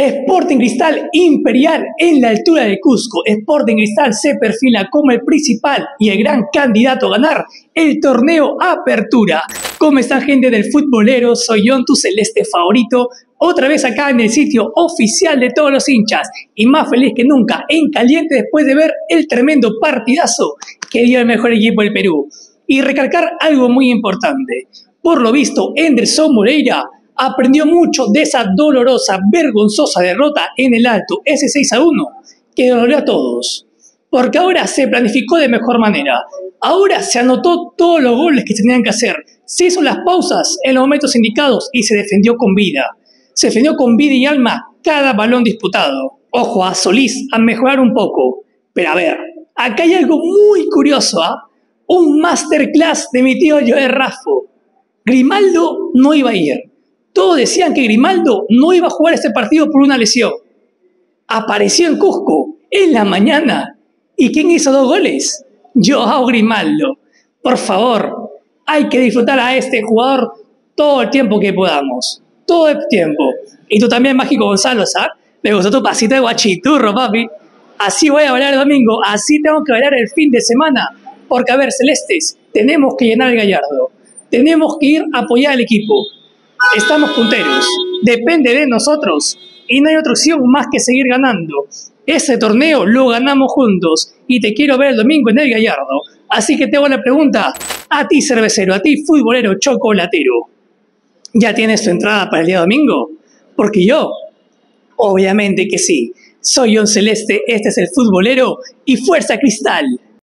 Sporting Cristal Imperial en la altura de Cusco. Sporting Cristal se perfila como el principal y el gran candidato a ganar el torneo Apertura. ¿Cómo están gente del futbolero? Soy John, tu celeste favorito. Otra vez acá en el sitio oficial de todos los hinchas y más feliz que nunca en caliente después de ver el tremendo partidazo que dio el mejor equipo del Perú. Y recalcar algo muy importante. Por lo visto, Anderson Moreira aprendió mucho de esa dolorosa, vergonzosa derrota en el alto, ese 6 a 1, que dolió a todos. Porque ahora se planificó de mejor manera. Ahora se anotó todos los goles que tenían que hacer. Se hizo las pausas en los momentos indicados y se defendió con vida. Se defendió con vida y alma cada balón disputado. Ojo a Solís a mejorar un poco. Pero a ver, acá hay algo muy curioso, ¿ah? Un masterclass de mi tío Joe Raffo. Grimaldo no iba a ir. Todos decían que Grimaldo no iba a jugar este partido por una lesión. Apareció en Cusco en la mañana. ¿Y quién hizo dos goles? Joao Grimaldo. Por favor, hay que disfrutar a este jugador todo el tiempo que podamos. Todo el tiempo. Y tú también, Mágico Gonzalo, ¿sabes? Me gustó tu pasito de guachiturro, papi. Así voy a bailar el domingo, así tengo que bailar el fin de semana. Porque, a ver, Celestes, tenemos que llenar el gallardo. Tenemos que ir a apoyar al equipo. Estamos punteros. Depende de nosotros. Y no hay otra opción más que seguir ganando. Ese torneo lo ganamos juntos. Y te quiero ver el domingo en el Gallardo. Así que te hago la pregunta a ti cervecero, a ti futbolero chocolatero. ¿Ya tienes tu entrada para el día domingo? Porque yo, obviamente que sí. Soy John Celeste, este es el futbolero y Fuerza Cristal.